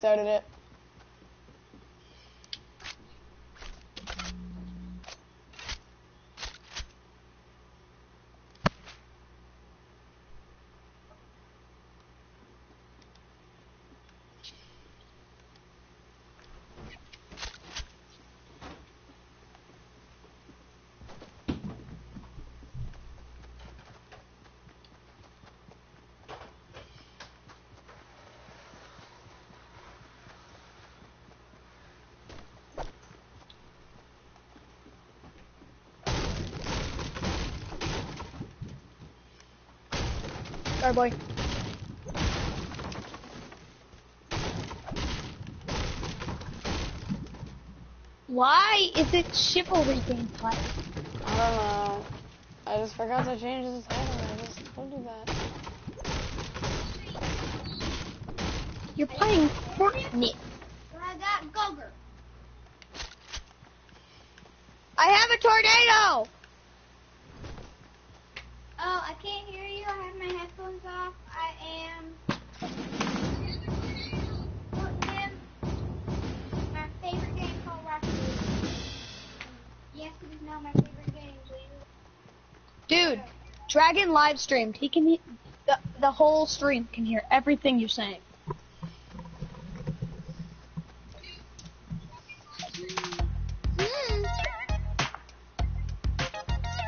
started it. Sorry, boy. Why is it chivalry gameplay? I don't know. I just forgot to change the title. I just told you that. You're playing Fortnite. I got Gogurt. I have a tornado! Dragon live streamed. He can he- the the whole stream can hear everything you're saying.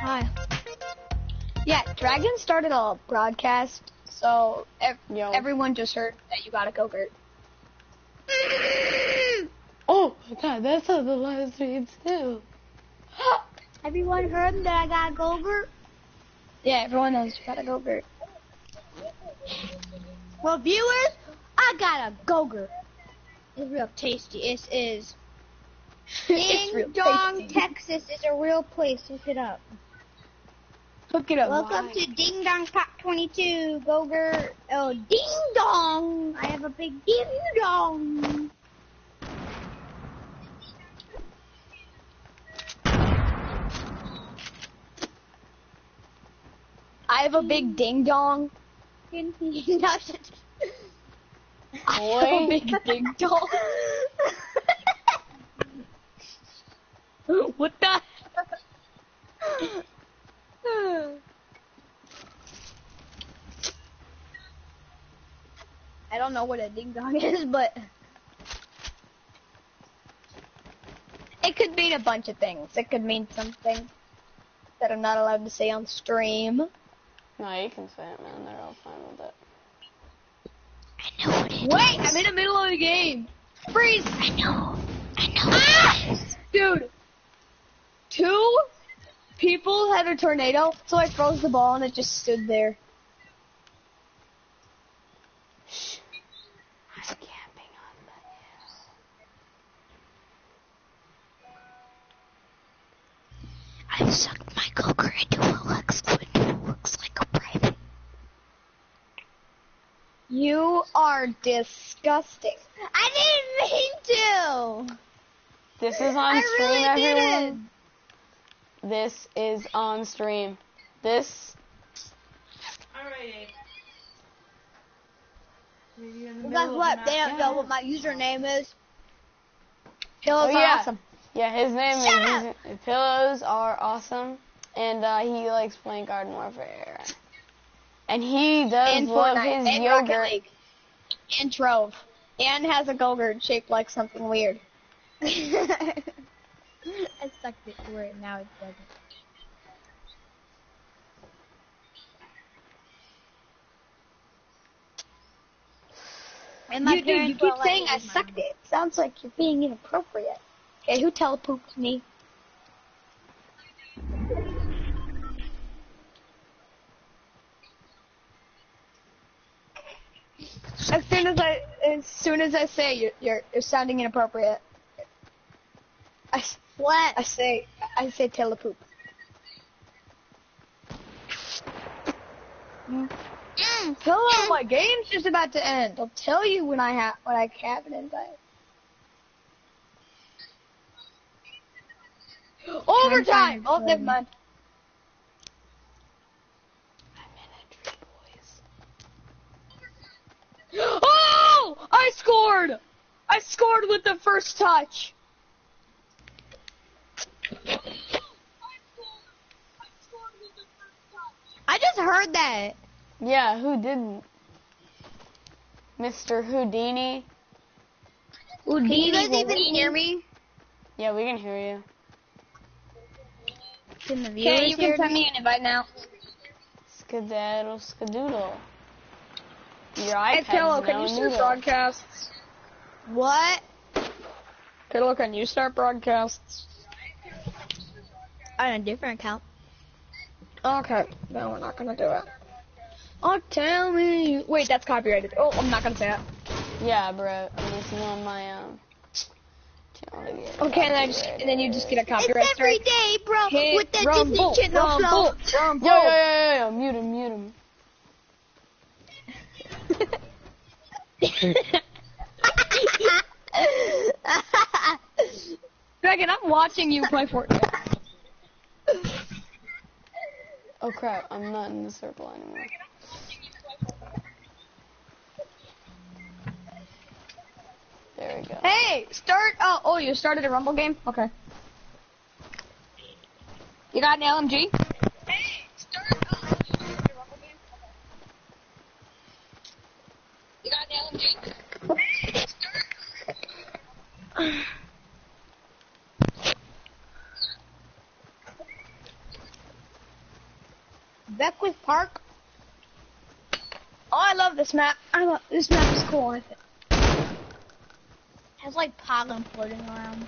Hi. Yeah, Dragon started a broadcast, so ev- Yo. everyone just heard that you got a go-gurt. Oh my god, that's how the live streams too. Everyone heard that I got a Gogurt? Yeah, everyone knows you got a go-gurt. Well, viewers, I got a Gogurt. It's real tasty. It is. Ding Dong, tasty. Texas is a real place. Look it up. Hook it up. Welcome to Ding Dong Top 22, Gogurt. Oh, Ding Dong! I have a big ding dong. I have a big ding dong. I have a big ding dong. what the? I don't know what a ding dong is, but it could mean a bunch of things. It could mean something that I'm not allowed to say on stream. No, you can say it, man. They're all fine with it. I know what it Wait, I'm in the middle of the game. Freeze! I know. I know what it ah! is. Dude, two people had a tornado, so I froze the ball and it just stood there. Shh. I'm camping on the hill. I've sucked my Gogurt into a You are disgusting. I didn't mean to. This is on I stream, really everyone. This is on stream. This. Alrighty. Maybe in Well, guess what? the They don't know what my username is. Pillows Oh, are yeah. awesome. Yeah, his name Shut is. His, pillows are awesome, and uh, he likes playing Garden Warfare. And he does And love Fortnite. his and Rocket yogurt. League. And Trove. And has a go-gurt shaped like something weird. I sucked it to it. Now it doesn't. And my You, dude, you keep saying I use mine. sucked it. Sounds like you're being inappropriate. Okay, who telepooped me? As soon as I, as soon as I say you're, you're, you're sounding inappropriate. I, What? I say, I say telepoop. Mm. Hello, my game's just about to end. I'll tell you when I have, when I have an invite. Overtime! Oh, never mind. A tree, boys. I scored! I scored with the first touch. I just heard that. Yeah, who didn't? Mr. Houdini. Can you guys even hear me? Yeah, we can hear you. Can the Okay, you hear can send me? me an invite now. Skedaddle, skadoodle. Your Hey, iPad's Pillow, can no you start broadcasts? What? Pillow, can you start broadcasts? On a different account. Okay, no, we're not gonna do it. Oh, tell me. Wait, that's copyrighted. Oh, I'm not gonna say it. Yeah, bro. I'm listening on my um. channel to get Okay, and then I just and then you just get a copyright it's every strike. day, bro, Hit with that rumble, Disney Channel flow. rumble, rumble. Yo, yo, yo, yo, yo, mute him, mute him. Dragon, I'm watching you play Fortnite. Oh crap, I'm not in the circle anymore. There we go. Hey, start. Oh, oh, you started a Rumble game. Okay. You got an LMG? Hey, start. Oh, you started a Rumble game. Okay. You got an LMG? Hey, start. Beckwith Park. Oh, I love this map. I love this map is cool. I think. Has like pollen floating around.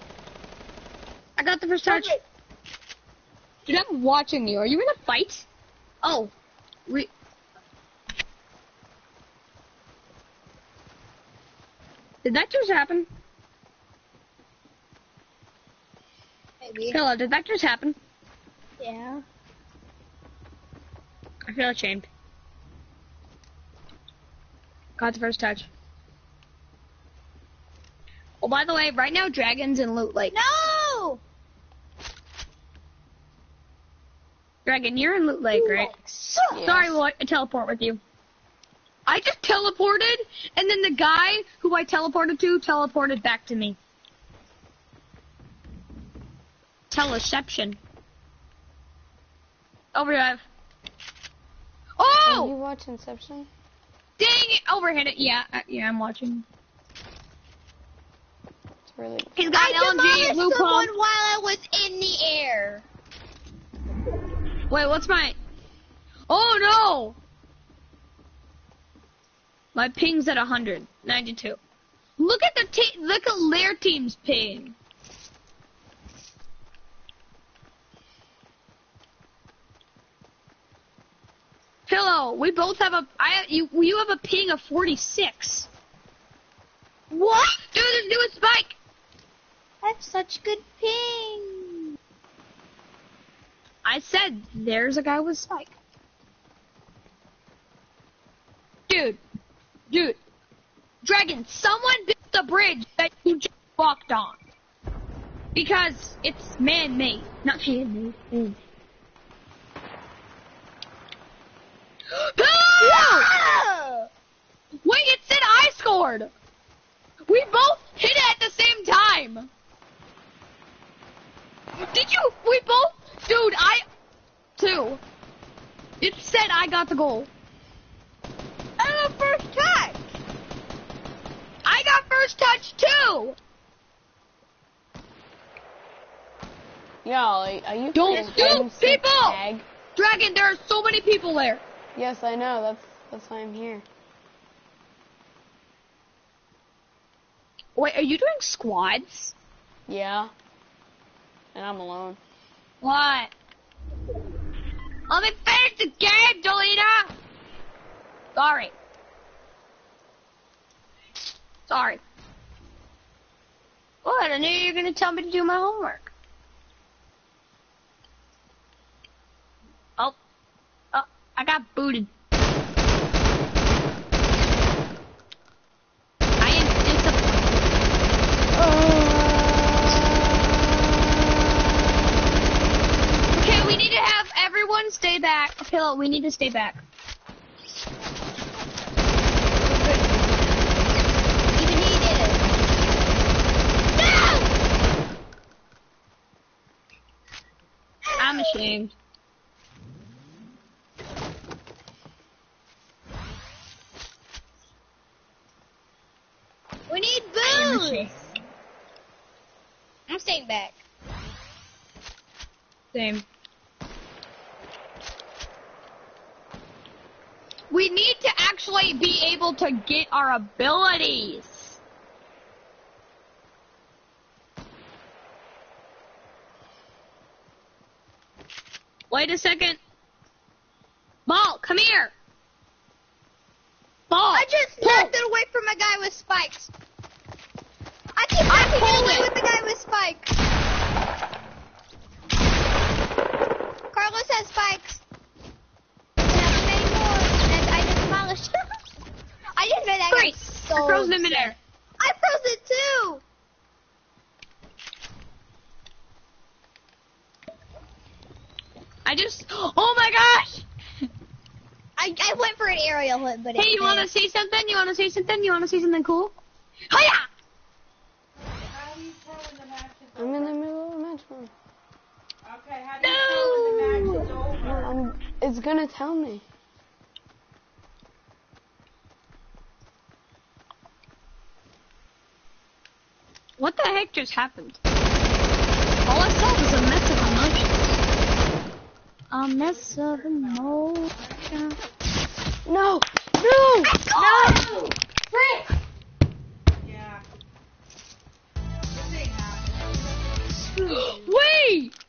I got the first touch. Dude, I'm watching you. Are you in a fight? Oh, re- Did that just happen? Maybe. Hello, did that just happen? Yeah. I feel ashamed. Got the first touch. Oh, by the way, right now, Dragon's in Loot Lake. No! Dragon, you're in Loot Lake, right? Yes. Sorry, we'll I teleport with you. I just teleported, and then the guy who I teleported to teleported back to me. Teleception. Overdrive. Oh, you watch Inception? Dang it! Overhit it. Yeah, uh, yeah, I'm watching. It's really. He's got I an LMG, demolished blue someone pump. while I was in the air. Wait, what's my? Oh no! My ping's at 192. Look at the te- look at their team's ping. Pillow, we both have a I you you have a ping of 46. What? Dude, there's new spike. I have such good ping. I said there's a guy with spike. Dude, dude, Dragon, someone built the bridge that you just walked on. Because it's man-made, not handmade. Mm. Ah! Wait, it said I scored. We both hit it at the same time. Did you? We both, dude. I two. It said I got the goal. And the first touch. I got first touch too. Yo, are you Don't playing shoot hide and seek people! tag? Dragon, there are so many people there. Yes, I know. That's that's why I'm here. Wait, are you doing squads? Yeah. And I'm alone. What? Let me finish the game, Jolena. Sorry. Sorry. What? I knew you were gonna tell me to do my homework. Oh. Oh, I got booted. We need to stay back. I'm ashamed. We need booze! I'm staying back. Same. We need to actually be able to get our abilities. Wait a second. Ball, come here. Ball. I just pull. knocked it away from a guy with spikes. I keep knocking pulled it away it. with the guy with spikes. Carlos has spikes. And I have many more, and I just demolished. I just made that guy Freeze. so I froze him in upset. midair. I froze it too. I just. Oh my gosh! I, I went for an aerial hit, but it Hey, you want to missed. say something? You want to say something? You want to say something cool? Hiya! How do you tell when the match is I'm in the middle of a match. bro. Okay, how do you tell when the match is over? I'm, it's gonna tell me. What the heck just happened? All I saw was a mess of emotions. A mess of emotion. No! No! No! Frick! Yeah. Wait!